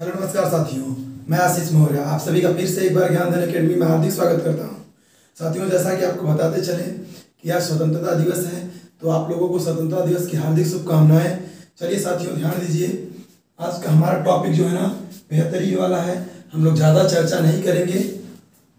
Hello नमस्कार साथियों, मैं आशीष मौर्य, आप सभी का फिर से एक बार ज्ञान धन अकेडमी में हार्दिक स्वागत करता हूँ। साथियों, जैसा कि आपको बताते चले कि आज स्वतंत्रता दिवस है तो आप लोगों को स्वतंत्रता दिवस की हार्दिक शुभकामनाएँ। चलिए साथियों, ध्यान दीजिए, आज का हमारा टॉपिक जो है ना, बेहतरी वाला है। हम लोग ज़्यादा चर्चा नहीं करेंगे,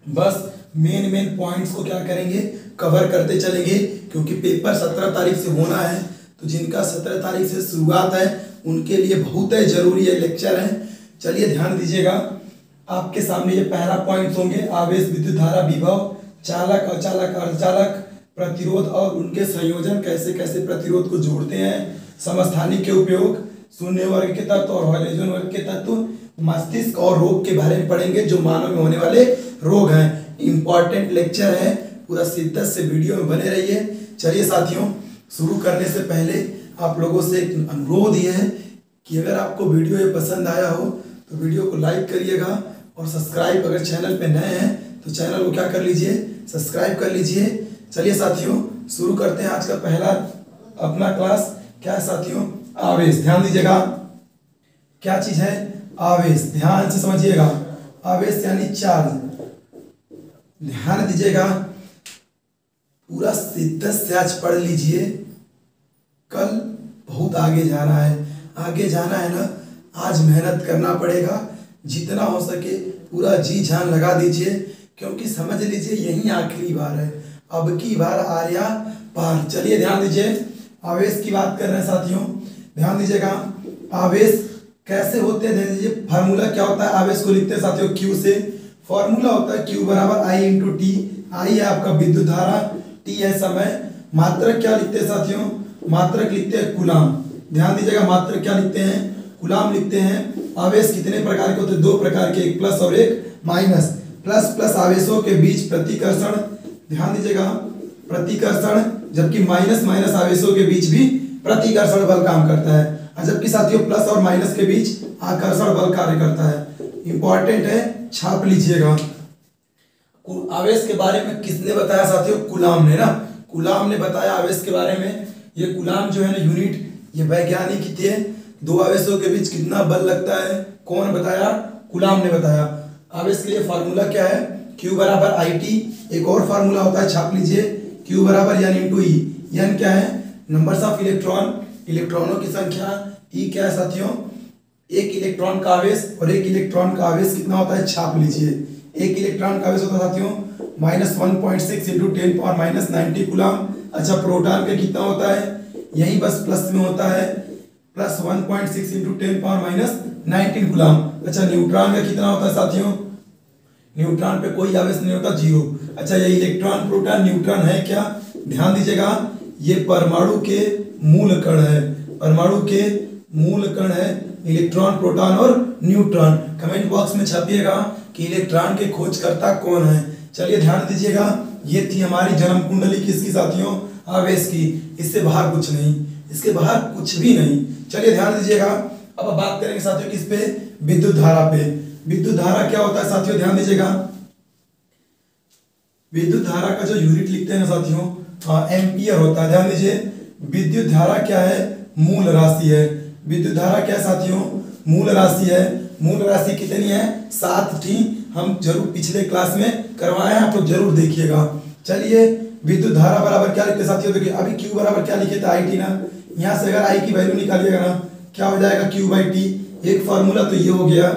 बस मेन मेन पॉइंट्स को क्या करेंगे कवर करते चलेंगे, क्योंकि पेपर सत्रह तारीख से होना है तो जिनका सत्रह तारीख से शुरुआत है, उनके लिए बहुत ही ज़रूरी है लेक्चर है। चलिए ध्यान दीजिएगा। आपके सामने ये पहला पॉइंट होंगे। आवेश विद्युत धारा विभव, चालक, अचालक, अर्धचालक, प्रतिरोध और उनके संयोजन कैसे कैसे प्रतिरोध को जोड़ते हैं। समस्थानी के उपयोग, शून्य वर्ग के तत्व और हाइड्रोजन वर्ग के तत्व, मस्तिष्क और रोग के बारे में पढ़ेंगे, जो मानव में होने वाले रोग हैं। इंपॉर्टेंट लेक्चर है। पूरा शिद्दत से वीडियो में बने रहिए। चलिए साथियों, शुरू करने से पहले आप लोगों से एक अनुरोध ये है कि अगर आपको वीडियो ये पसंद आया हो तो वीडियो को लाइक करिएगा और सब्सक्राइब अगर चैनल पे नए हैं तो चैनल को क्या कर लीजिए, सब्सक्राइब कर लीजिए। चलिए साथियों, शुरू करते हैं आज का पहला अपना क्लास। क्या है साथियों? आवेश। ध्यान दीजिएगा। क्या चीज़ है? आवेश। ध्यान से समझिएगा। आवेश यानी चार्ज ध्यान दीजिएगा। पूरा शिद्दत से आज पढ़ लीजिए। कल बहुत आगे जाना है। आगे जाना है ना आज मेहनत करना पड़ेगा। जितना हो सके पूरा जी जान लगा दीजिए, क्योंकि समझ लीजिए यही आखिरी बार है। अब की बार आर्या पार। चलिए ध्यान दीजिए, आवेश की बात कर रहे हैं साथियों। ध्यान दीजिएगा, आवेश कैसे होते हैं? दीजिए फार्मूला क्या होता है? आवेश को लिखते हैं साथियों क्यू से। फॉर्मूला होता है क्यू बराबर आई इंटू टी आई है आपका विद्युत धारा टी है समय। मात्रक क्या लिखते हैं साथियों? मात्रक लिखते हैं गुलाम ध्यान दीजिएगा, मात्रक क्या लिखते हैं? गुलाम लिखते हैं। आवेश कितने प्रकार के होते दो प्रकार के, एक प्लस और एक माइनस। प्लस प्लस आवेशों के बीच प्रतिकर्षण, ध्यान दीजिएगा, प्रतिकर्षण, जबकि माइनस माइनस आवेशों के बीच भी प्रतिकर्षण बल काम करता है। और जबकि साथियों, प्लस और माइनस के बीच आकर्षण बल कार्य करता है। इंपॉर्टेंट है, छाप लीजिएगा। आवेश के बारे में किसने बताया साथियों? गुलाम ने ना? गुलाम ने बताया आवेश के बारे में। ये गुलाम जो है ना, यूनिट, ये वैज्ञानिक थे। दो आवेशों के बीच कितना बल लगता है? कौन बताया? गुलाम ने बताया। आवेश के लिए फार्मूला क्या है? Q बराबर आई टी एक और फार्मूला होता है, छाप लीजिए। Q बराबर यानी इंटू ई यानी क्या है? नंबर्स ऑफ़ इलेक्ट्रॉन इलेक्ट्रॉनों की संख्या ई क्या है साथियों? एक इलेक्ट्रॉन का आवेश और एक इलेक्ट्रॉन का आवेश कितना होता है? छाप लीजिए। एक इलेक्ट्रॉन का आवेश होता है साथियों minus one point six into ten power minus ninety coulomb. अच्छा प्रोटॉन का कितना होता है? यही बस प्लस में होता है। Plus one point six into ten power minus nineteen coulomb. अच्छा न्यूट्रॉन का कितना होता है साथियों? न्यूट्रॉन पे कोई आवेश नहीं होता, ज़ीरो। अच्छा ये इलेक्ट्रॉन, प्रोटॉन, न्यूट्रॉन है क्या? ध्यान दीजिएगा, ये परमाणु के मूल कण है। परमाणु के मूल कण है इलेक्ट्रॉन, प्रोटॉन और न्यूट्रॉन। कमेंट बॉक्स में छापिएगा कि इलेक्ट्रॉन के खोजकर्ता कौन है। चलिए ध्यान दीजिएगा, ये थी हमारी जन्म कुंडली किसकी साथियों? आवेश की। इससे बाहर कुछ नहीं। इसके बाहर कुछ भी नहीं। चलिए ध्यान दीजिएगा। अब बात करेंगे साथियों किस पे? विद्युत धारा पे। विद्युत धारा क्या होता है साथियों? ध्यान दीजिएगा। विद्युत धारा का जो यूनिट लिखते हैं साथियों हाँ एम्पियर होता है। ध्यान दीजिए, विद्युत धारा क्या है? मूल राशि है। विद्युत धारा क्या है साथियों? मूल राशि है। मूल राशि कितनी है? सात थी। हम ज़रूर पिछले क्लास में करवाए हैं, आप लोग ज़रूर देखिएगा। चलिए, विद्युत धारा बराबर क्या लिखते साथियों? देखिए, अभी क्यू बराबर क्या लिखे थे? आई टी ना। यहाँ से अगर आई की वैल्यू निकालिएगा ना, क्या हो जाएगा क्यू बाई टी एक फॉर्मूला तो ये हो गया।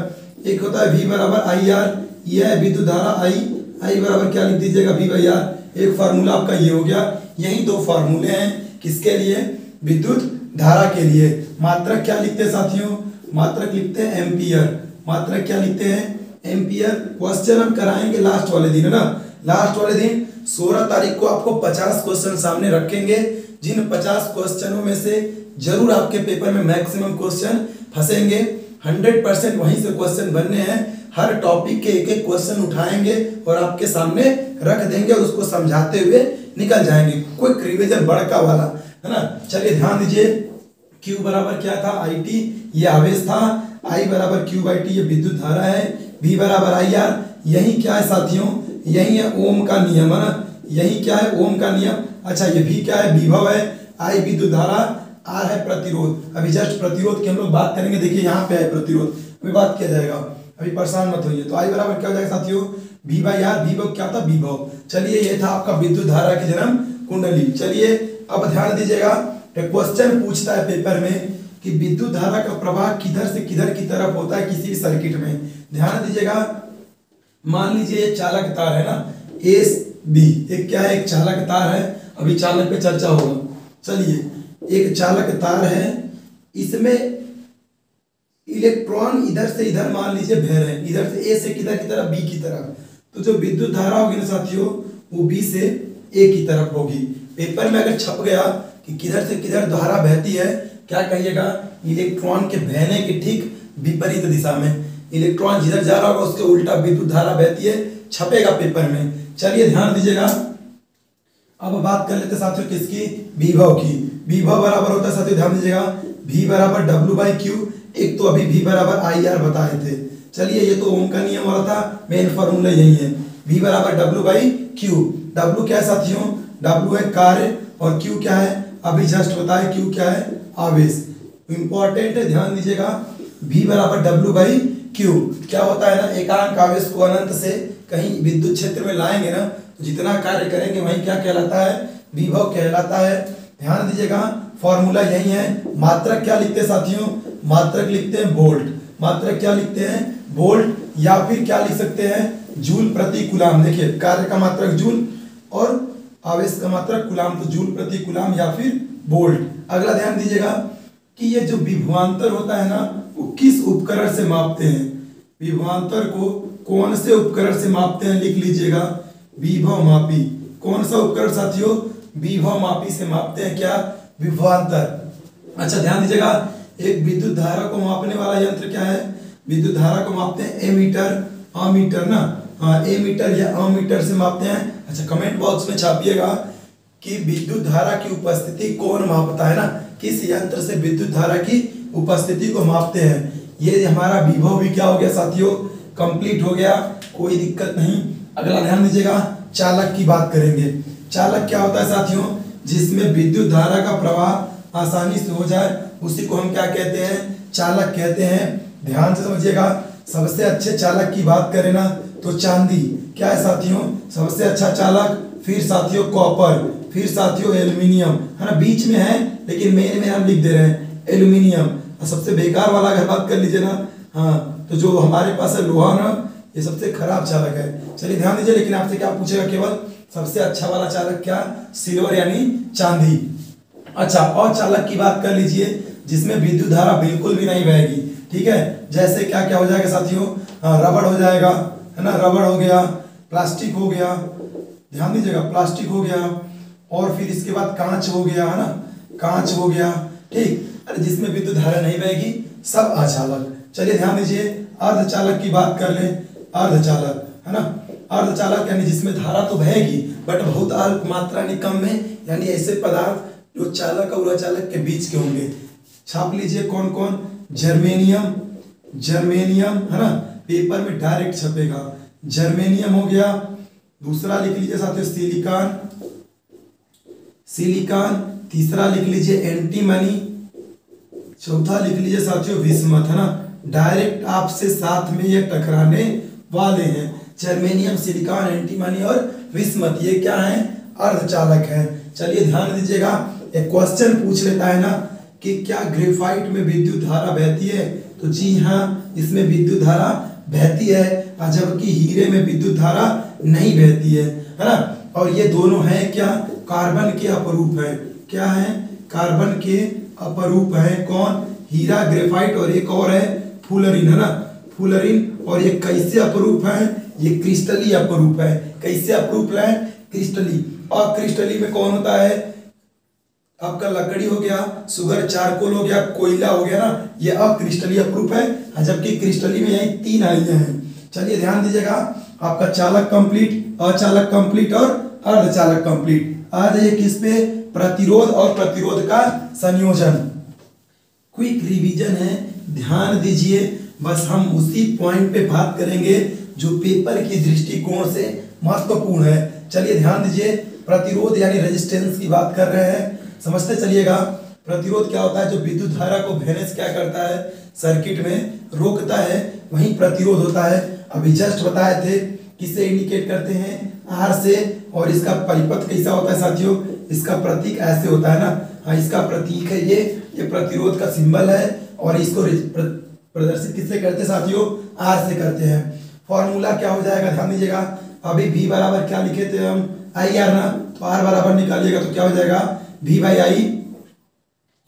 एक होता है वी बराबर आई आर ये है विद्युत धारा आई आई बराबर क्या लिख दीजिएगा वी बाई आर एक फार्मूला आपका ये हो गया। यही दो फार्मूले हैं किसके लिए? विद्युत धारा के लिए। मात्रक क्या लिखते हैं साथियों? मात्रक लिखते हैं एम्पियर। मात्रक क्या लिखते हैं? एम्पियर। क्वेश्चन हम कराएँगे लास्ट वाले दिन, है ना? लास्ट वाले दिन सोलह तारीख को आपको पचास क्वेश्चन सामने रखेंगे। जिन पचास क्वेश्चनों में से ज़रूर आपके पेपर में मैक्सिमम क्वेश्चन फंसेंगे। हंड्रेड परसेंट वहीं से क्वेश्चन बनने हैं। हर टॉपिक के एक एक क्वेश्चन उठाएँगे और आपके सामने रख देंगे और उसको समझाते हुए निकल जाएँगे। क्विक रिविजन बड़का वाला, है ना? चलिए ध्यान दीजिए। Q बराबर क्या था? आई टी ये आवेश था। आई बराबर क्यू बाई टी ये विद्युत धारा है। बी बराबर आई आर यही क्या है साथियों? यही है ओम का नियम है ना यही क्या है? ओम का नियम। अच्छा ये भी क्या है? विभव है आई विद्युत धारा आर है प्रतिरोध। अभी जस्ट प्रतिरोध की हम लोग बात करेंगे, देखिए यहाँ पे है प्रतिरोध। अभी बात किया जाएगा। अभी परेशान मत होइए। तो आई बराबर क्या हो जाएगा साथियों? वी आर विभव क्या था? विभव। चलिए, ये था आपका विद्युत धारा की जन्म कुंडली। चलिए, अब ध्यान दीजिएगा। क्वेश्चन पूछता है पेपर में कि विद्युत धारा का प्रवाह किधर से किधर की तरफ़ होता है किसी भी सर्किट में? ध्यान दीजिएगा। मान लीजिए चालक तार है ना? एस बी एक क्या है? एक चालक तार है। अभी चालक पे चर्चा होगा। चलिए, एक चालक तार है, इसमें इलेक्ट्रॉन इधर से इधर मान लीजिए बह रहे हैं, इधर से ए से किधर की तरफ़ बी की तरफ़। तो जो विद्युत धारा होगी ना साथियों, वो बी से ए की तरफ़ होगी। पेपर में अगर छप गया कि किधर से किधर धारा बहती है, क्या कहिएगा? इलेक्ट्रॉन के बहने के ठीक विपरीत दिशा में। इलेक्ट्रॉन जिधर जा रहा होगा, उसके उल्टा विद्युत धारा बहती है, छपेगा पेपर में। चलिए ध्यान दीजिएगा। अब बात कर लेते साथियों किसकी? विभव की। विभव बराबर होता है साथियों, ध्यान दीजिएगा। V बराबर डब्ल्यू बाई क्यू एक तो अभी v बराबर आई आर बताए थे। चलिए, ये तो ओम का नियम वाला था। मेन फॉर्मूला यही है। V बराबर डब्ल्यू बाई क्यू डब्ल्यू क्या है साथियों? डब्ल्यू है कार्य और क्यू क्या है? अभी जस्ट बताए क्यू क्या है? आवेश। इंपॉर्टेंट है, ध्यान दीजिएगा। V बराबर डब्ल्यू बाई क्यू क्या होता है ना, एकांक आवेश को अनंत से कहीं विद्युत क्षेत्र में लाएँगे ना तो जितना कार्य करेंगे वही क्या कहलाता है? विभव कहलाता है। ध्यान दीजिएगा फॉर्मूला यही है। मात्रक क्या लिखते हैं साथियों? मात्रक लिखते हैं वोल्ट मात्रक क्या लिखते हैं? वोल्ट या फिर क्या लिख सकते हैं? जूल प्रति कुलाम देखिए, कार्य का मात्रक जूल और आवेश का मात्रक कुलाम। तो जूल प्रति कुलाम या फिर वोल्ट अगला ध्यान दीजिएगा कि ये जो विभवांतर होता है ना, वो किस उपकरण से मापते हैं? विभवांतर को कौन से उपकरण से मापते हैं? लिख लीजिएगा। विभव मापी कौन सा उपकरण साथियों विभव मापी से मापते हैं क्या? विभवांतर। अच्छा ध्यान दीजिएगा, एक विद्युत धारा को मापने वाला यंत्र क्या है? विद्युत धारा को मापते हैं एमीटर, अमीटर ना? हाँ एमीटर या अमीटर से मापते हैं। अच्छा कमेंट बॉक्स में छापिएगा कि विद्युत धारा की उपस्थिति कौन मापता है ना? किस यंत्र से विद्युत धारा की उपस्थिति को मापते हैं? ये हमारा विभव भी क्या हो गया साथियों? कंप्लीट हो गया, कोई दिक्कत नहीं। अगला ध्यान दीजिएगा, चालक की बात करेंगे। चालक क्या होता है साथियों? जिसमें विद्युत धारा का प्रवाह आसानी से हो जाए, उसी को हम क्या कहते हैं? चालक कहते हैं। ध्यान से समझिएगा, सबसे अच्छे चालक की बात करें ना तो चांदी। क्या है साथियों? सबसे अच्छा चालक, फिर साथियों कॉपर, फिर साथियों एल्यूमिनियम। है ना, बीच में है, लेकिन मेन में हम लिख दे रहे हैं, एल्यूमिनियम। सबसे बेकार वाला अगर बात कर लीजिए ना हाँ तो जो हमारे पास है लोहा ना ये सबसे खराब चालक है। चलिए ध्यान दीजिए, लेकिन आपसे क्या पूछेगा केवल? सबसे अच्छा वाला चालक क्या? सिल्वर यानी चांदी। अच्छा और चालक की बात कर लीजिए, जिसमें विद्युत धारा बिल्कुल भी नहीं बहेगी, ठीक है? जैसे क्या क्या हो जाएगा साथियों? रबड़ हो जाएगा, है ना? रबड़ हो गया, प्लास्टिक हो गया, ध्यान दीजिएगा, प्लास्टिक हो गया, और फिर इसके बाद कांच हो गया, है ना? कांच हो गया, ठीक? अरे, जिसमें विद्युत धारा नहीं बहेगी, सब अचालक। चलिए ध्यान दीजिए अर्धचालक की बात कर ले। अर्धचालक, है ना? अर्धचालक यानी जिसमें धारा तो बहेगी बट बहुत अल्प मात्रा यानी कम में यानी ऐसे पदार्थ जो चालक और अचालक के बीच के होंगे। छाप लीजिए कौन कौन जर्मेनियम जर्मेनियम, है ना? पेपर में डायरेक्ट छपेगा। जर्मेनियम हो गया। दूसरा लिख लीजिए साथियों, सिलिकॉन। सिलिकॉन। तीसरा लिख लीजिए एंटीमनी। चौथा लिख लीजिए साथियों, विस्मत, है ना? डायरेक्ट आपसे साथ में ये टकराने वाले हैं। जर्मेनियम, सिलिकॉन, एंटीमनी और विस्मत, ये क्या है? अर्धचालक है। चलिए ध्यान दीजिएगा। एक क्वेश्चन पूछ लेता है ना कि क्या ग्रेफाइट में विद्युत धारा बहती है? तो जी हाँ इसमें विद्युत धारा बहती है जबकि हीरे में विद्युत धारा नहीं बहती है है ना? और ये दोनों हैं क्या? कार्बन के अपरूप है। क्या है? कार्बन के अपरूप है। कौन? हीरा ग्रेफाइट और एक और है, फुलरिन, है ना? फुलरिन और ये कैसे अपरूप है? ये क्रिस्टली अपरूप है। कैसे अपरूप है? क्रिस्टली। और क्रिस्टली में कौन होता है? आपका लकड़ी हो गया सुगर चारकोल हो गया कोयला हो गया ना ये अक्रिस्टली अपरूप है। हाँ, जबकि क्रिस्टली में यही तीन आइए हैं। चलिए ध्यान दीजिएगा आपका चालक कंप्लीट अचालक कंप्लीट और अर्धचालक कंप्लीट। आ जाइए किस पे? प्रतिरोध और प्रतिरोध का संयोजन। क्विक रिवीजन है ध्यान दीजिए। बस हम उसी पॉइंट पे बात करेंगे जो पेपर की दृष्टिकोण से महत्वपूर्ण है। चलिए ध्यान दीजिए, प्रतिरोध यानी रेजिस्टेंस की बात कर रहे हैं। समझते चलिएगा, प्रतिरोध क्या होता है? जो विद्युत धारा को भेने क्या करता है? सर्किट में रोकता है, वही प्रतिरोध होता है। अभी जस्ट बताए थे, किसे इंडिकेट करते हैं? आर से, और इसका परिपथ कैसा होता है साथियों? इसका प्रतीक ऐसे होता है ना? हाँ इसका प्रतीक है ये ये प्रतिरोध का सिंबल है, और इसको प्रदर्शित किससे करते हैं? साथियों, आर से करते हैं। फॉर्मूला क्या हो जाएगा? ध्यान दीजिएगा। अभी भी बराबर क्या लिखे थे हम? आई आर ना? तो आर बराबर निकालिएगा तो क्या हो जाएगा? भी बाई आई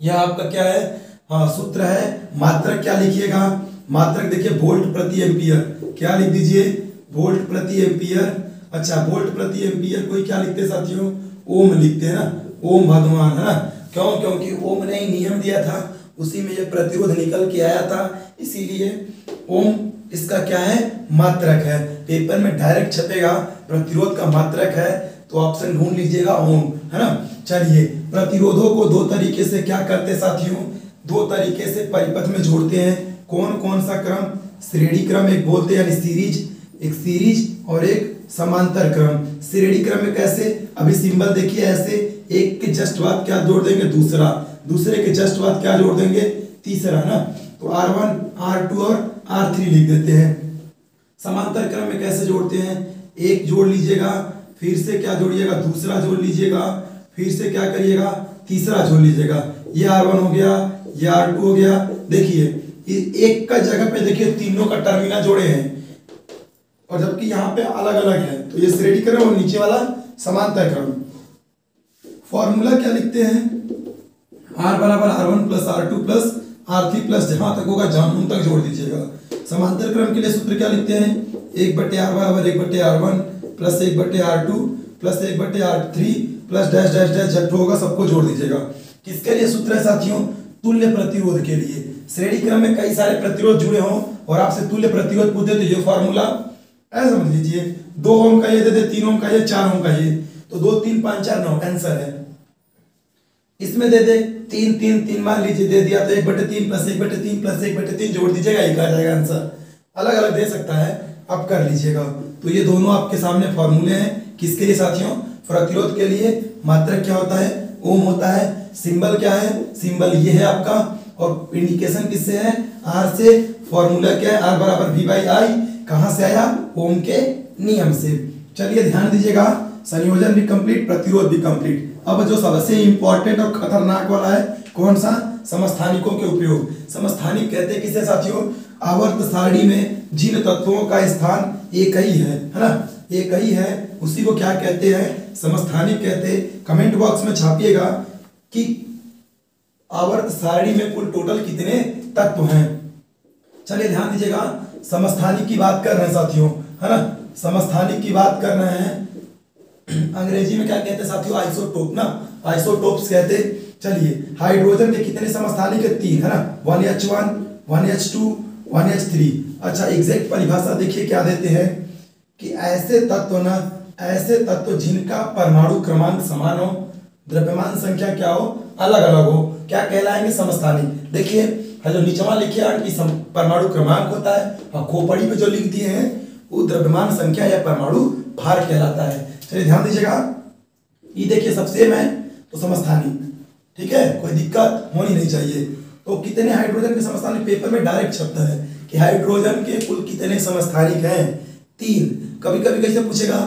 यह आपका क्या है? हाँ सूत्र है। मात्रक क्या लिखिएगा? मात्रक देखिए वोल्ट प्रति एम्पियर क्या लिख दीजिए? वोल्ट प्रति एम्पियर अच्छा वोल्ट प्रति एम्पियर कोई क्या लिखते साथियों? ओम लिखते हैं ना? ओम भगवान, है ना? क्यों? क्योंकि ओम ने ही नियम दिया था। उसी में ये प्रतिरोध निकल के आया था, इसीलिए ओम इसका क्या है? मात्रक है। पेपर में डायरेक्ट छपेगा, प्रतिरोध का मात्रक है तो ऑप्शन ढूंढ लीजिएगा ओम, है ना? चलिए, प्रतिरोधों को दो तरीके से क्या करते साथियों? दो तरीके से परिपथ में जोड़ते हैं। कौन कौन सा क्रम? श्रेणी क्रम एक बोलते हैं सीरीज़, एक सीरीज़ और एक समांतर क्रम। श्रेणी क्रम में कैसे? अभी सिंबल देखिए, ऐसे, एक के जस्ट बाद क्या जोड़ देंगे? दूसरा। दूसरे के जस्ट बाद क्या जोड़ देंगे? तीसरा ना? तो आर वन आर टू और आर थ्री लिख देते हैं। समांतर क्रम में कैसे जोड़ते हैं? एक जोड़ लीजिएगा, फिर से क्या जोड़िएगा? दूसरा जोड़ लीजिएगा, फिर से क्या करिएगा? तीसरा जोड़ लीजिएगा। ये आर वन हो गया, ये आर टू हो गया। देखिए एक का जगह पे देखिए, तीनों का टर्मिनल जोड़े हैं। और जबकि यहाँ पे अलग अलग है तो ये श्रेणी क्रम और नीचे वाला समांतर क्रम। फॉर्मूला क्या लिखते हैं? आर बराबर R one plus R two plus R three plus जहाँ तक होगा, जहाँ तक जोड़ दीजिएगा। समांतर क्रम के लिए सूत्र क्या लिखते हैं? एक बट्टे आर बराबर एक बट्टे आर वन प्लस एक बट्टे आर टू प्लस एक बट्टे R three plus dash dash dash जट होगा सबको जोड़ दीजिएगा। किसके लिए सूत्र है साथियों? तुल्य प्रतिरोध के लिए। श्रेणी क्रम में कई सारे प्रतिरोध जुड़े हों और आपसे तुल्य प्रतिरोध पूछे तो ये फॉर्मूला ऐसा समझ लीजिए, दो ओम का ये दे दे, तीन ओम का ये, चार ओम का ये। तो दो, तीन, पाँच, चार, नौ आंसर है। इसमें दे दे, तीन तीन तीन, मान लीजिए दे दिया तो एक बटे तीन प्लस एक बटे तीन प्लस एक बटे तीन जोड़ दीजिएगा, एक आ जाएगा आंसर। अलग अलग दे सकता है अब कर लीजिएगा। तो ये दोनों आपके सामने फॉर्मूले हैं, किसके लिए साथियों? प्रतिरोध के लिए। मात्रक क्या होता है? ओम होता है। सिंबल क्या है? सिंबल ये है आपका। और इंडिकेशन किससे है? आर से। फॉर्मूला क्या है? आर बराबर वी बाई आई कहाँ से आया? ओम के नियम से। चलिए ध्यान दीजिएगा। संयोजन भी कंप्लीट प्रतिरोध भी कंप्लीट अब जो सबसे इंपॉर्टेंट और खतरनाक वाला है कौन सा समस्थानिकों के उपयोग। समस्थानिक कहते हैं किसे साथियों? आवर्त सारणी में जिन तत्वों का स्थान एक ही है है ना? एक ही है, उसी को क्या कहते हैं? समस्थानिक कहते कमेंट बॉक्स में छापिएगा कि आवर्त सारणी में कुल टोटल कितने तत्व हैं? चलिए ध्यान दीजिएगा, समस्थानिक की बात कर रहे हैं साथियों, है ना? समस्थानिक की बात कर रहे हैं अंग्रेज़ी में क्या कहते हैं साथियों? आइसोटोप ना? आइसोटोप्स कहते चलिए हाइड्रोजन के कितने समस्थानिक है? तीन, है ना? One H one one H two one H three अच्छा एग्जैक्ट परिभाषा देखिए क्या देते हैं कि ऐसे तत्व ना, ऐसे तत्व जिनका परमाणु क्रमांक समान हो, द्रव्यमान संख्या क्या हो? अलग अलग हो। क्या कहलाएँगे समस्थानिक? देखिए जो नीचवा लिखे परमाणु क्रमांक होता है और खोपड़ी में जो लिख दिए हैं, वो द्रव्यमान संख्या या परमाणु भार कहलाता है। चलिए ध्यान दीजिएगा। ये देखिए सब सेम है तो समस्थानिक ठीक है? कोई दिक्कत होनी नहीं चाहिए। तो कितने हाइड्रोजन के समस्थानिक पेपर में डायरेक्ट छपता है कि हाइड्रोजन के कुल कितने समस्थानिक हैं? तीन। कभी कभी कैसे पूछेगा,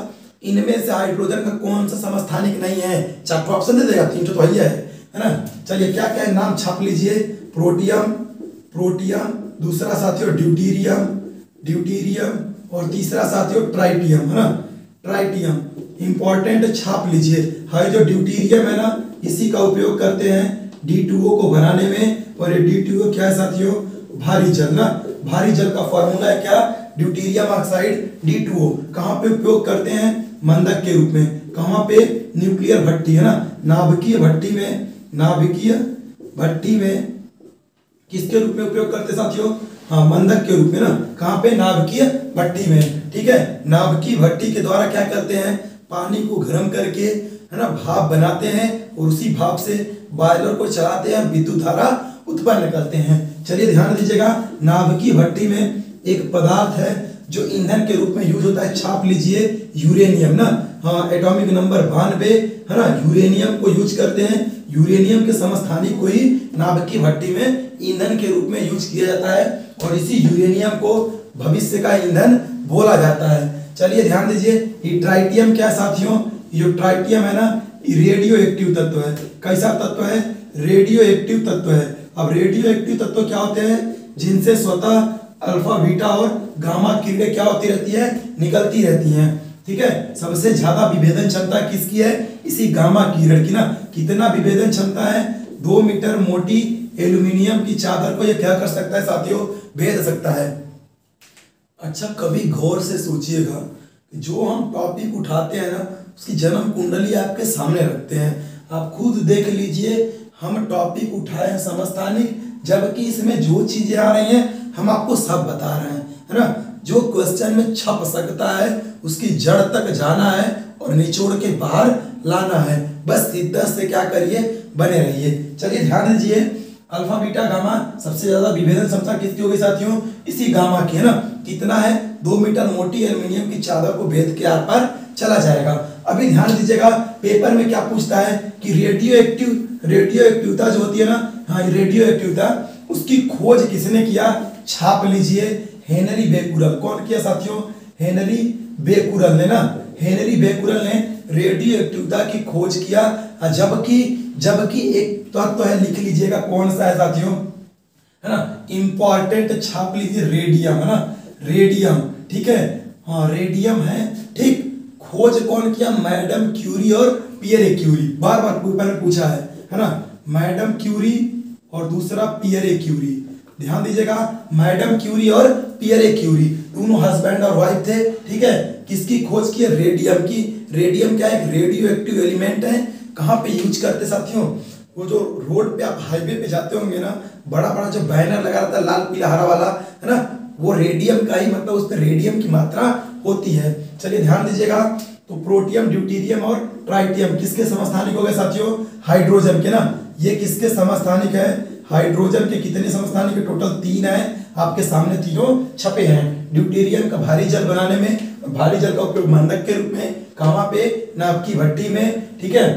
इनमें से हाइड्रोजन का कौन सा समस्थानिक नहीं है? चार ऑप्शन दे देगा, तीन तो है है ना? चलिए क्या क्या है? नाम छाप लीजिए। प्रोटियम प्रोटियम दूसरा साथियों ड्यूटीरियम ड्यूटीरियम और तीसरा साथियों ट्राइटियम है ना? ट्राइटियम इंपॉर्टेंट छाप लीजिए। है जो ड्यूटीरियम है ना, इसी का उपयोग करते हैं डी को बनाने में। और ये डी क्या है साथियों? भारी जल ना। भारी जल का फॉर्मूला है क्या? ड्यूटीरियम ऑक्साइड डी टू कहाँ पे उपयोग करते हैं? मंदक के रूप में। कहाँ पे? न्यूक्लियर भट्टी है ना। नाभिकीय भट्टी में। नाभिकीय भट्टी में। किसके रूप में उपयोग करते साथियों? हाँ मंदक के रूप में ना। कहाँ पे? नाभिकीय भट्टी में। ठीक है? नाभिकीय भट्टी के द्वारा क्या करते हैं? पानी को गर्म करके, है ना, भाप बनाते हैं और उसी भाप से बॉयलर को चलाते हैं विद्युत धारा उत्पन्न करते हैं। चलिए ध्यान दीजिएगा नाभिकीय भट्टी में एक पदार्थ है जो ईंधन के रूप में यूज़ होता है, छाप लीजिए, यूरेनियम, ना? हाँ एटॉमिक नंबर बानवे, है ना, यूरेनियम को यूज़ करते हैं। यूरेनियम के समस्थानिक को ही नाभिक की भट्टी में ईंधन के रूप में यूज़ किया जाता है और इसी यूरेनियम को भविष्य का ईंधन बोला जाता है। चलिए ध्यान दीजिए, ये ट्राइटियम क्या साथियों? ये ट्राइटियम है ना रेडियो एक्टिव तत्व है। कैसा तत्व है? रेडियो एक्टिव तत्व है। अब रेडियो एक्टिव तत्व क्या होते हैं? जिनसे स्वतः अल्फ़ा बीटा और गामा किरणें क्या होती रहती है? निकलती रहती हैं। ठीक है? सबसे ज़्यादा विभेदन क्षमता किसकी है? इसी गामा किरण की ना। कितना विभेदन क्षमता है? दो मीटर मोटी एल्यूमिनियम की चादर को यह क्या कर सकता है साथियों? भेद सकता है। अच्छा कभी गौर से सोचिएगा कि जो हम टॉपिक उठाते हैं ना, उसकी जन्म कुंडली आपके सामने रखते हैं। आप खुद देख लीजिए, हम टॉपिक उठाए हैं समस्थानिक, जबकि इसमें जो चीज़ें आ रही हैं, हम आपको सब बता रहे हैं, है ना? जो क्वेश्चन में छप सकता है, उसकी जड़ तक जाना है और निचोड़ के बाहर लाना है। बस शिद्दत से क्या करिए, बने रहिए। चलिए ध्यान दीजिए, अल्फ़ा, बीटा, गामा, सबसे ज़्यादा विभेदन क्षमता किसकी होगी साथियों? इसी गामा की, है ना? कितना है? दो मीटर मोटी एल्यूमिनियम की चादर को भेद के आर पर चला जाएगा। अभी ध्यान दीजिएगा, पेपर में क्या पूछता है कि रेडियो एक्टिव रेडियो एक्टिवता जो होती है ना हाँ रेडियो एक्टिवता उसकी खोज किसने किया? छाप लीजिए, हेनरी बेकुरल। कौन किया साथियों? हेनरी बेकुरल ने ना, हेनरी बेकुरल ने रेडियो एक्टिवता की खोज किया। जबकि जबकि एक तत्व तो है, लिख लीजिएगा कौन सा है साथियों? है ना इंपॉर्टेंट छाप लीजिए रेडियम है ना? रेडियम, ठीक है? हाँ रेडियम है, ठीक। खोज कौन किया? मैडम क्यूरी और पियरे क्यूरी। बार बार में पूछा है है ना? मैडम क्यूरी और दूसरा पियरे क्यूरी। ध्यान दीजिएगा, मैडम क्यूरी और पियरे क्यूरी। दोनों हस्बैंड और वाइफ थे, ठीक है? किसकी खोज की है? रेडियम की। रेडियम क्या एक रेडियो एक्टिव एलिमेंट है? कहाँ पे यूज़ करते साथियों? वो जो रोड पे आप हाईवे पे जाते होंगे ना बड़ा बड़ा जो बैनर लगा रहता है, लाल, पीला, हरा वाला, है ना? वो रेडियम का ही मतलब उसमें रेडियम की मात्रा होती है। चलिए ध्यान दीजिएगा तो प्रोटियम ड्यूटीरियम और ट्राइटियम किसके समस्थानिक हो गए साथियों? हाइड्रोजन के ना। ये किसके समस्थानिक है? हाइड्रोजन के कितने समस्थानिक है? टोटल तीन है। आपके सामने तीनों छपे हैं। ड्यूटेरियम का भारी जल बनाने में, भारी जल का उपयोग मंदक के रूप में कहाँ पे, नाप की भट्टी में, ठीक है?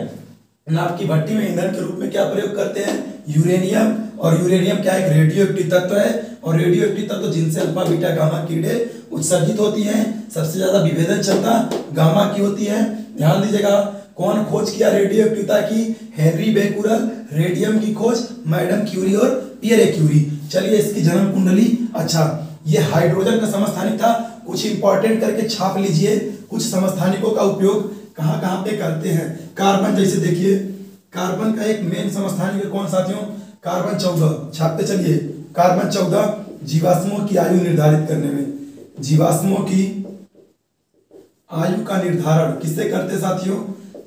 नाप की भट्टी में ईंधन के रूप में क्या प्रयोग करते हैं? यूरेनियम और यूरेनियम क्या एक रेडियो तत्व है? और रेडियो एक्टिव तत्व जिनसे अल्फ़ा, बीटा, गामा कीड़े उत्सर्जित होती हैं, सबसे ज़्यादा विभेदन क्षमता गामा की होती है। ध्यान दीजिएगा, कौन खोज किया रेडियो एक्टिवता की? हेनरी बेकुरल, रेडियम की खोज मैडम क्यूरी और पियरे क्यूरी। चलिए इसकी जन्म कुंडली। अच्छा ये हाइड्रोजन का समस्थानिक था, कुछ इंपॉर्टेंट करके छाप लीजिए। कुछ समस्थानिकों का उपयोग कहाँ कहाँ पे करते हैं? कार्बन जैसे देखिए, कार्बन का एक मेन समस्थानिक कौन साथियों? कार्बन चौदह। छापते चलिए। कार्बन चौदह जीवाश्मों की आयु निर्धारित करने में। जीवाश्मों की आयु का निर्धारण किससे करते साथियों?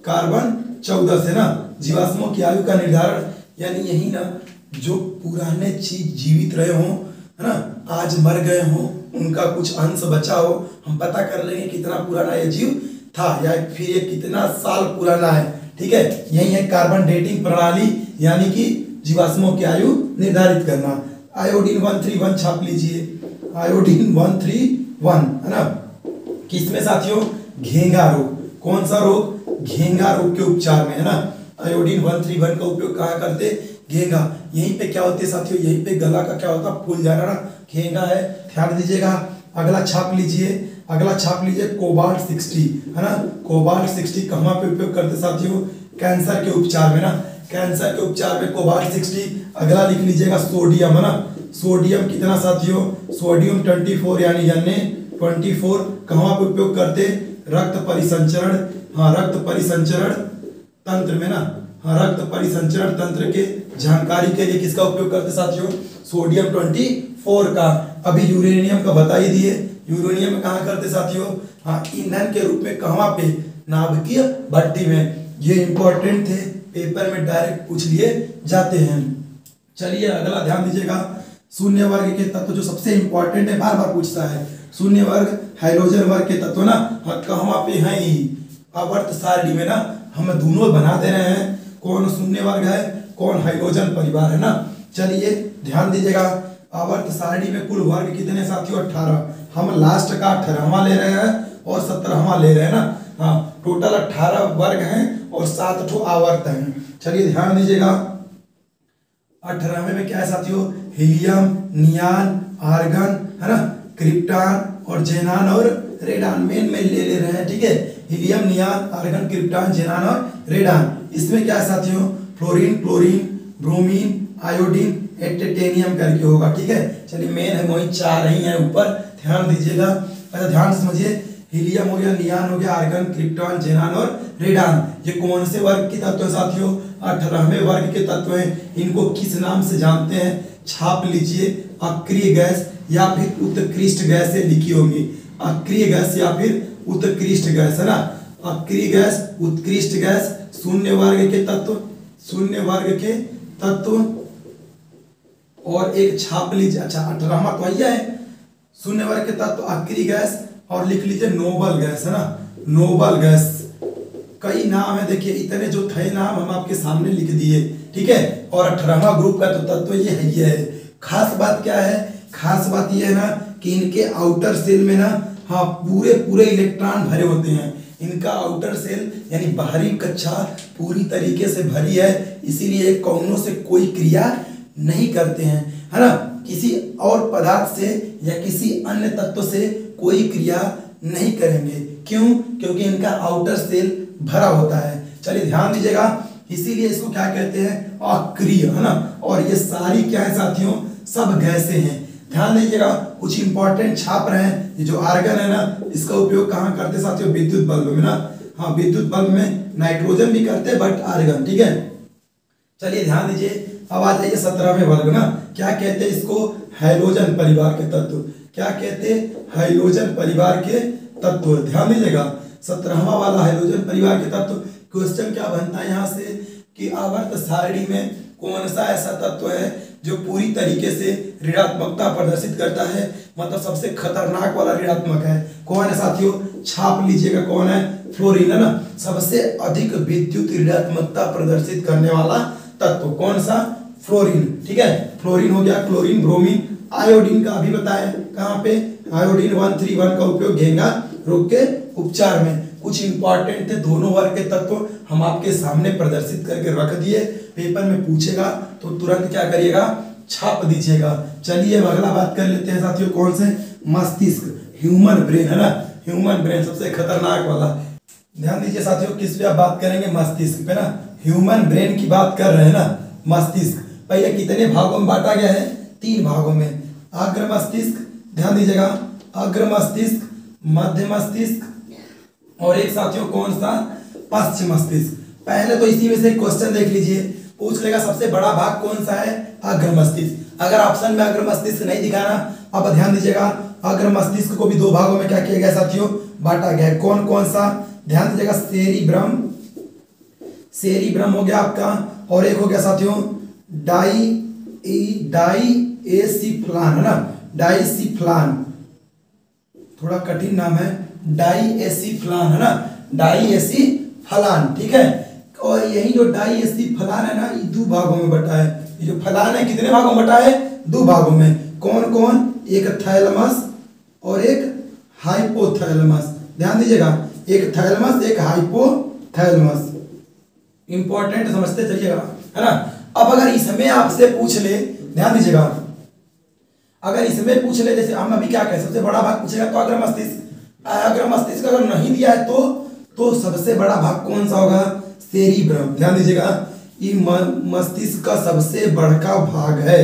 कार्बन चौदह से ना? जीवाश्मों की आयु का निर्धारण, यानी यही ना, जो पुराने चीज़ जीवित रहे हों, है ना, आज मर गए हों, उनका कुछ अंश बचा हो, हम पता कर लेंगे कितना पुराना ये जीव था, या फिर ये कितना साल पुराना है, ठीक है? यही है कार्बन डेटिंग प्रणाली, यानी कि जीवाश्मों की आयु निर्धारित करना। आयोडीन वन थ्री वन छाप लीजिए। आयोडीन वन थ्री वन है ना? किसमें साथियों? घेंगा रोग। कौन सा रोग? घेंगा रोग के उपचार में, है ना? आयोडीन वन थ्री वन का उपयोग कहा करते? घेंगा। यहीं पे क्या होती है साथियों? यहीं पे गला का क्या होता? फूल जाना ना? घेंगा है। ध्यान दीजिएगा। अगला छाप लीजिए। अगला छाप लीजिए कोबाल्ट सिक्सटी, है ना? कोबाल्ट सिक्सटी कहाँ पे उपयोग करते साथियों? कैंसर के उपचार में ना? कैंसर के उपचार में कोबाल्ट सिक्सटी, अगला लिख लीजिएगा सोडियम, है ना? सोडियम कितना साथियों? सोडियम ट्वेंटी फोर, यानी अन्य ट्वेंटी फोर, कहाँ पे उपयोग करते? रक्त परिसंचरण हाँ रक्त परिसंचरण तंत्र में ना? हाँ रक्त परिसंचरण तंत्र के जानकारी के लिए किसका उपयोग करते साथियों? सोडियम ट्वेंटी फोर का। अभी यूरेनियम का बता ही दिए। यूरेनियम कहा करते साथियों? हाँ ईंधन के रूप में कहाँ पे? नाभिकीय भट्टी में। ये इंपॉर्टेंट थे। पेपर में डायरेक्ट पूछ लिए जाते हैं। चलिए, अगला ध्यान दीजिएगा। शून्य वर्ग के तत्व जो सबसे इंपॉर्टेंट है बार बार पूछता है। शून्य वर्ग हाइड्रोजन वर्ग के तत्व ना हाँ कहाँ पे है ही आवर्त सारणी में ना, हम दोनों बना दे रहे हैं। कौन शून्य वर्ग है, कौन हाइड्रोजन परिवार है ना। चलिए, ध्यान दीजिएगा। आवर्त सारणी में कुल वर्ग कितने साथियों? अठारह। हम लास्ट का अठारहवा ले रहे हैं और सत्रहवा ले रहे हैं ना। हाँ टोटल अठारह वर्ग हैं। और सात ठो आवर्त हैं। चलिए ध्यान दीजिएगा। अठारहवें में क्या है साथियों? हीलियम, नियान, आर्गन, है ना? क्रिप्टान और जेनान और रेडान। मेन में ले ले रहे हैं, ठीक है? Helium, neon, argon, krypton, xenon और रेडान। इसमें क्या है साथियों? फ्लोरीन, क्लोरीन, ब्रोमीन, आयोडीन, एटेटेनियम करके होगा, ठीक है? चलिए मेन है, वही चार ही है ऊपर। ध्यान दीजिएगा। अच्छा ध्यान समझिए। हीलियम हो गया नियान हो गया, आर्गन, क्रिप्टॉन, जेनान और रेडान। ये कौन से वर्ग के तत्व हैं साथियों? अठारहवें वर्ग के तत्व हैं। इनको किस नाम से जानते हैं? छाप लीजिए। अक्रिय गैस या फिर उत्कृष्ट गैस से लिखी होंगी। अक्रिय गैस या फिर उत्कृष्ट गैस, है ना? अक्रिय गैस, उत्कृष्ट गैस, शून्य वर्ग के तत्व, शून्य वर्ग के तत्व। और एक छाप लीजिए। अच्छा अठारहवा तो है। शून्य वर्ग के तत्व, अक्रिय गैस और लिख लीजिए नोबल गैस, है ना? Noble gas. कई नाम है, देखिए, इतने जो थे नाम हम आपके सामने लिख दिए, ठीक है? और अठारहवा ग्रुप का तो तत्व ये है ये है। खास बात क्या है? खास बात ये है ना कि इनके आउटर सेल में ना हाँ पूरे पूरे इलेक्ट्रॉन भरे होते हैं। इनका आउटर सेल, यानी बाहरी कक्षा पूरी तरीके से भरी है, इसीलिए कौनों से कोई क्रिया नहीं करते हैं। है ना? किसी और पदार्थ से या किसी अन्य तत्व से कोई क्रिया नहीं करेंगे। क्यों? क्योंकि इनका आउटर सेल भरा होता है। चलिए ध्यान दीजिएगा। इसीलिए इसको क्या कहते हैं? अक्रिय, है ना? और ये सारी क्या है साथियों? सब गैसे हैं। ध्यान दीजिएगा, कुछ इंपॉर्टेंट छाप रहे हैं। ये जो आर्गन है ना, इसका उपयोग कहाँ करते साथियों? विद्युत बल्ब में ना? हाँ विद्युत बल्ब में नाइट्रोजन भी करते बट आर्गन ठीक है? चलिए ध्यान दीजिए। अब आ जाइए सत्रहवें वर्ग ना? क्या कहते हैं इसको? हाइलोजन परिवार के तत्व। क्या कहते हैं? हाइलोजन परिवार के तत्व। ध्यान दीजिएगा सत्रहवा वाला हाइलोजन परिवार के तत्व। क्वेश्चन क्या बनता है यहाँ से कि आवर्त सारणी में कौन सा ऐसा तत्व है जो पूरी तरीके से ऋणात्मकता प्रदर्शित करता है? मतलब सबसे खतरनाक वाला ऋणात्मक है। कौन है साथियों? छाप लीजिएगा, कौन है? फ्लोरीन है ना? सबसे अधिक विद्युत ऋणात्मकता प्रदर्शित करने वाला तत्व। कौन सा? फ्लोरीन ठीक है? फ्लोरीन हो गया क्लोरीन ब्रोमीन आयोडीन का अभी बताया कहाँ पे? आयोडीन वन थ्री वन का उपयोग घेंगा रोग के उपचार में। कुछ इंपॉर्टेंट थे, दोनों वर्ग के तत्व हम आपके सामने प्रदर्शित करके रख दिए। पेपर में पूछेगा तो तुरंत क्या करिएगा? छाप दीजिएगा। चलिए अगला बात कर लेते हैं साथियों, कौन से? मस्तिष्क। ह्यूमन ब्रेन है ना? ह्यूमन ब्रेन सबसे खतरनाक वाला। ध्यान दीजिए साथियों, किस पे आप बात करेंगे? मस्तिष्क पे ना। ह्यूमन ब्रेन की बात कर रहे हैं ना? मस्तिष्क। पहले कितने भागों में बांटा गया है? तीन भागों में। अग्र मस्तिष्क, ध्यान दीजिएगा। अग्र मस्तिष्क, मध्य मस्तिष्क और एक साथियों कौन सा? पश्चिम मस्तिष्क। पहले तो इसी में से क्वेश्चन देख लीजिए। पूछ लेगा सबसे बड़ा भाग कौन सा है? अग्र मस्तिष्क। अगर ऑप्शन में अग्र मस्तिष्क नहीं दिखाना अब ध्यान दीजिएगा। अग्र मस्तिष्क को भी दो भागों में क्या किया गया साथियों? बांटा गया। कौन कौन सा? ध्यान दीजिएगा, सेरी ब्रह्म। सेरी ब्रह्म हो गया आपका। और एक हो गया साथियों, डाई ई डाई ए सी फ्लान है ना? डाई सी फ्लान थोड़ा कठिन नाम है। डाई एसी फ्लान है ना? डाई एसी फलान, ठीक है? और यही जो डाई एसी फलान है ना, ये दो भागों में बटा है। ये जो फलान है, कितने भागों में बटा है? दो भागों में। कौन कौन एक थैलमस और एक हाइपोथैलमस ध्यान दीजिएगा। एक थैलमस एक हाइपोथैलमस इंपॉर्टेंट समझते चलिएगा, है ना? अब अगर इसमें आपसे पूछ ले, ध्यान दीजिएगा। अगर इसमें पूछ ले, जैसे हम अभी क्या कहें, सबसे बड़ा भाग पूछेगा तो अग्र मस्तिष्क। अग्र मस्तिष्क अगर नहीं दिया है तो तो सबसे बड़ा भाग कौन सा होगा? सेरिब्रम ध्यान दीजिएगा, ये मस्तिष्क का सबसे बड़का भाग है।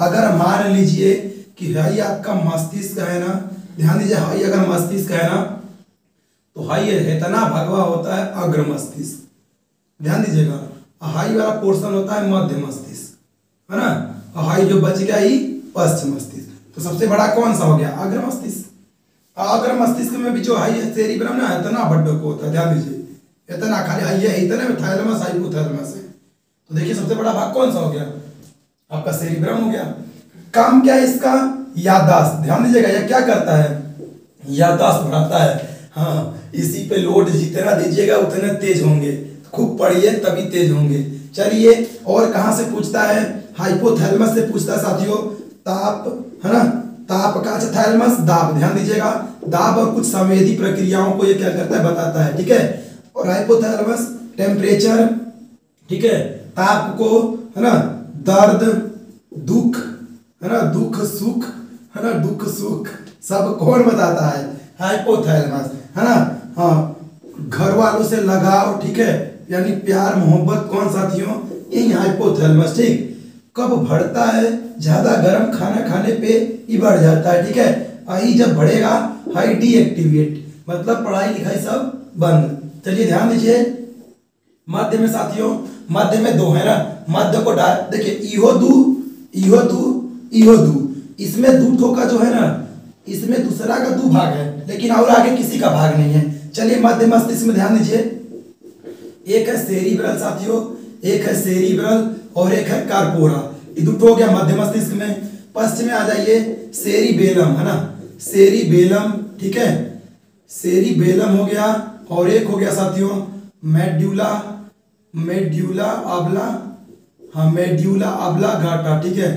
अगर मान लीजिए कि हाई आपका मस्तिष्क है ना, ध्यान दीजिए हाई अगर मस्तिष्क है ना तो हाई इतना भगवा होता है अग्र मस्तिष्क। ध्यान दीजिएगा, हाई वाला पोर्शन होता है मध्य मस्तिष्क, है ना? हाई जो बच गया ही पश्चिम मस्तिष्क। तो सबसे बड़ा कौन सा हो गया? अग्र मस्तिष्क। अग्र मस्तिष्क में भी जो है सेरिब्रम ना इतना बड्डो को होता है, ध्यान दीजिए। इतना खाली है, इतने में थाइलमस हाइपोथैलेमस है। तो देखिए सबसे बड़ा भाग कौन सा हो गया? आपका सेरिब्रम हो गया। काम क्या है इसका? याददाश्त। ध्यान दीजिएगा, यह क्या करता है? याददाश्त बढ़ाता है। हाँ इसी पे लोड जितना दीजिएगा, उतने तेज होंगे। खूब पढ़िए, तभी तेज होंगे। चलिए, और कहाँ से पूछता है? हाइपोथैलेमस से पूछता है, साथियों। ताप है ना? ताप का अच्छा थैलमस दाब, ध्यान दीजिएगा। दाब और कुछ संवेदी प्रक्रियाओं को ये क्या करता है, बताता है, ठीक है? और हाइपोथैलेमस टेम्परेचर ठीक है? ताप को, है ना? दर्द, दुख, है ना? दुख, सुख, है ना? दुख, सुख, सब कौन बताता है? हाइपोथैलेमस है ना? हाँ। घर वालों से लगाव, ठीक है? यानी प्यार, मोहब्बत कौन साथियों? यही हाइपोथैलेमस ठीक? कब बढ़ता है, ज़्यादा गर्म खाना खाने पे ही बढ़ जाता है, ठीक है? आई जब बढ़ेगा हाई डीएक्टिवेट मतलब पढ़ाई लिखाई सब बंद। चलिए ध्यान दीजिए। मध्य में साथियों, मध्य में दो है ना? मध्य को डाल, देखिए, इहो दू इहो दू इहो दू। इसमें दू ठो का जो है ना, इसमें दूसरा का दो भाग है, लेकिन और आगे किसी का भाग नहीं है। चलिए मध्य मस्तिष्क में ध्यान दीजिए। एक है सेरिब्रल, साथियों, एक है सेरिब्रल। और एक है कार्पोरा। ये दुटो हो गया मध्य मस्तिष्क में, पश्चिम में आ जाइए सेरिबेलम है ना? सेरिबेलम ठीक है? सेरिबेलम हो गया और एक हो गया साथियों मेड्यूला मेड्यूला आबला हाँ मेड्यूला आबला घाटा, ठीक है?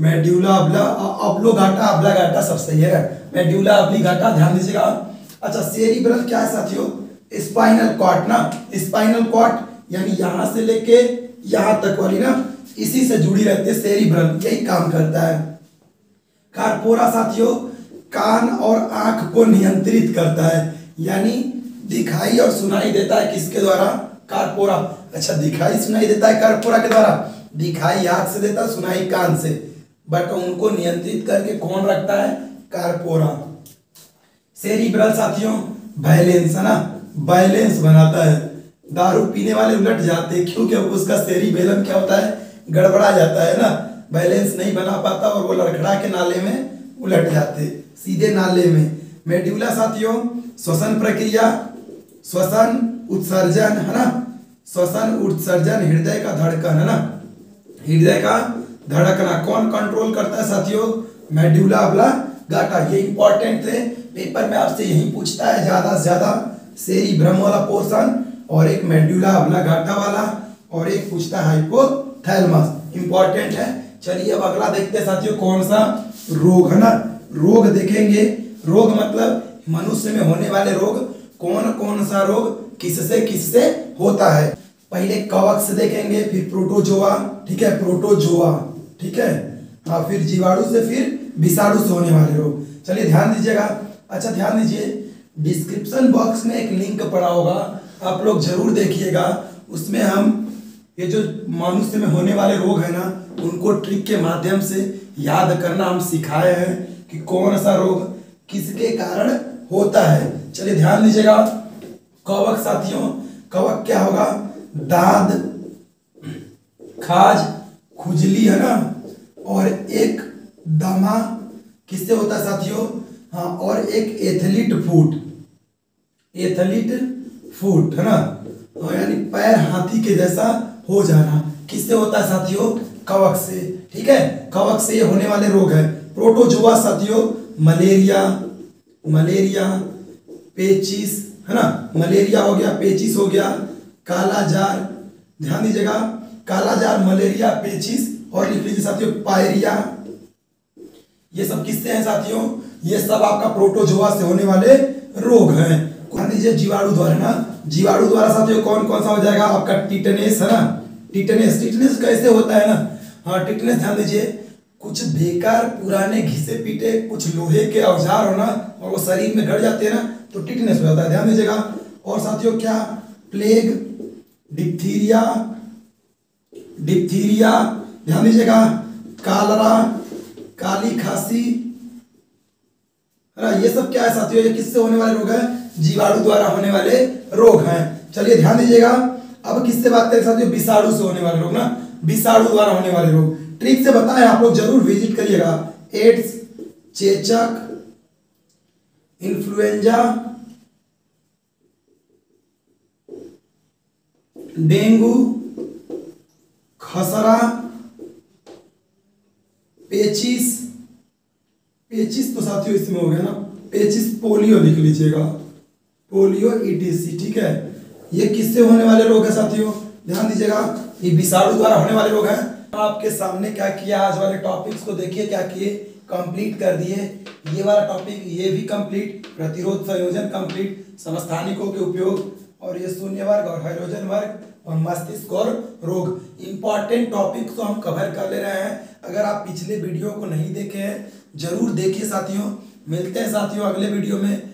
मेड्यूला अबला अबलो घाटा, अबला घाटा सब सही है। मेड्यूला अबली घाटा, ध्यान दीजिएगा। अच्छा सेरिब्रल क्या है साथियों? स्पाइनल कॉर्ड ना? स्पाइनल कॉर्ड यानी यहाँ से लेके यहाँ तक वाली ना, इसी से जुड़ी रहती है सेरिब्रल यही काम करता है। कारपोरा साथियों, कान और आँख को नियंत्रित करता है, यानी दिखाई और सुनाई देता है किसके द्वारा? कारपोरा अच्छा दिखाई सुनाई देता है कारपोरा के द्वारा? दिखाई आँख से देता है, सुनाई कान से। बट उनको नियंत्रित करके कौन रखता है? कारपोरा सेरिब्रल साथियों बैलेंस है ना बैलेंस बनाता है। दारू पीने वाले उलट जाते हैं। क्योंकि उसका सेरिबेलम क्या होता है? गड़बड़ा जाता है ना? बैलेंस नहीं बना पाता और वो लड़खड़ा के नाले में उलट जाते सीधे नाले में। मेड्यूला साथियों, श्वसन प्रक्रिया, श्वसन उत्सर्जन, है ना? श्वसन उत्सर्जन, हृदय का धड़कन, है ना? हृदय का धड़कना, कौन कंट्रोल करता है साथियों? मेड्यूला अबला गाटा, ये इंपॉर्टेंट थे। पेपर में आपसे यही पूछता है, ज़्यादा से ज़्यादा शेरी भ्रम वाला पोर्शन और एक मेड्यूला अबला गाटा वाला और एक पूछता है हाइपोथैलेमस इंपॉर्टेंट है। चलिए अब अगला देखते हैं साथियों कौन सा रोग है ना? रोग देखेंगे। रोग मतलब मनुष्य में होने वाले रोग। कौन कौन सा रोग? किससे किससे होता है? पहले कवक से देखेंगे, फिर प्रोटोजोआ, ठीक है? प्रोटोजोआ, ठीक है? हाँ फिर जीवाणु से फिर विषाणु से होने वाले रोग। चलिए ध्यान दीजिएगा। अच्छा ध्यान दीजिए। डिस्क्रिप्शन बॉक्स में एक लिंक पड़ा होगा। आप लोग ज़रूर देखिएगा। उसमें हम ये जो मनुष्य में होने वाले रोग है ना, उनको ट्रिक के माध्यम से याद करना हम सिखाए हैं कि कौन सा रोग किसके कारण होता है। चलिए ध्यान दीजिएगा। कवक साथियों, कवक क्या होगा? दाद खाज, खुजली है ना? और एक दमा, किससे होता है साथियों? हाँ और एक एथलीट फूट एथलीट फूट है ना? हाँ, यानी पैर हाथी के जैसा हो जाना। किससे होता है साथियों? कवक से। ठीक है? कवक से होने वाले रोग है। प्रोटोजुआ साथियों मलेरिया मलेरिया पेचिस है ना? मलेरिया हो गया पेचिस हो गया कालाजार। ध्यान दीजिएगा कालाजार मलेरिया पेचिस और लिख लीजिए साथियों पायरिया। ये सब किससे हैं साथियों? ये सब आपका प्रोटोजोआ से होने वाले रोग हैं। दीजिए जीवाणु द्वारा ना? जीवाणु द्वारा साथियों कौन कौन सा हो जाएगा? आपका टिटनेस, है ना? टिटनेस टिटनेस कैसे होता है ना? हाँ टिटनेस ध्यान दीजिए। कुछ बेकार पुराने घिसे पीटे कुछ लोहे के औज़ार होना और वो शरीर में गड़ जाते हैं ना तो टिटनेस हो जाता है। ध्यान दीजिएगा। और साथियों, क्या? प्लेग, डिप्थीरिया डिप्थीरिया, ध्यान दीजिएगा। कालरा, काली खांसी। है ना, ये सब क्या है साथियों? ये किससे होने वाले रोग हैं? जीवाणु द्वारा होने वाले रोग हैं। चलिए ध्यान दीजिएगा। अब किससे बात करें? साथियों, विषाणु से होने वाले रोग ना? विषाणु द्वारा होने वाले रोग। ट्रिक से बताएँ, आप लोग ज़रूर विज़िट करिएगा। एड्स, चेचक, इन्फ्लुएंजा, डेंगू, खसरा, पेचिस। पेचिस तो साथियों, इसमें हो गया ना? पेचिस पोलियो लिख लीजिएगा। पोलियो ईटीसी ठीक है? ये किससे होने वाले रोग है साथियों? ध्यान दीजिएगा, ये विषाणु द्वारा होने वाले रोग हैं। आपके सामने क्या किया आज वाले टॉपिक्स को देखिए, क्या किए? कंप्लीट कर दिए। ये वाला टॉपिक ये भी कंप्लीट प्रतिरोध संयोजन कंप्लीट समस्थानिकों के उपयोग। और ये शून्य वर्ग और हाइड्रोजन वर्ग और मस्तिष्क और रोग। इंपॉर्टेंट टॉपिक तो हम कवर कर ले रहे हैं। अगर आप पिछले वीडियो को नहीं देखे हैं, ज़रूर देखिए साथियों। मिलते हैं साथियों अगले वीडियो में।